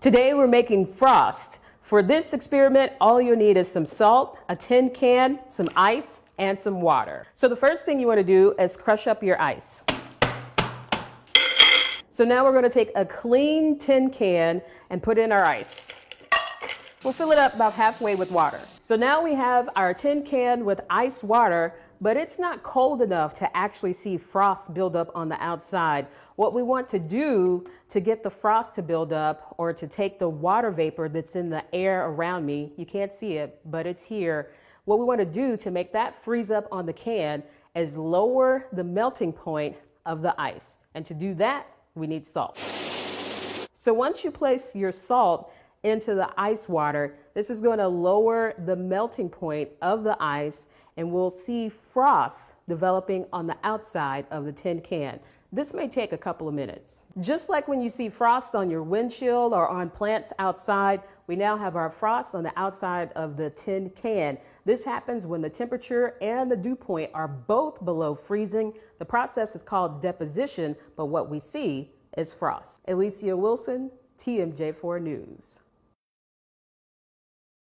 Today we're making frost. For this experiment, all you need is some salt, a tin can, some ice, and some water. So the first thing you want to do is crush up your ice. So now we're going to take a clean tin can and put in our ice. We'll fill it up about halfway with water. So now we have our tin can with ice water, but it's not cold enough to actually see frost build up on the outside. What we want to do to get the frost to build up or to take the water vapor that's in the air around me, you can't see it, but it's here. What we want to do to make that freeze up on the can is lower the melting point of the ice. And to do that, we need salt. So once you place your salt into the ice water, this is going to lower the melting point of the ice and we'll see frost developing on the outside of the tin can. This may take a couple of minutes. Just like when you see frost on your windshield or on plants outside, we now have our frost on the outside of the tin can. This happens when the temperature and the dew point are both below freezing. The process is called deposition, but what we see is frost. Elissia Wilson, TMJ4 News.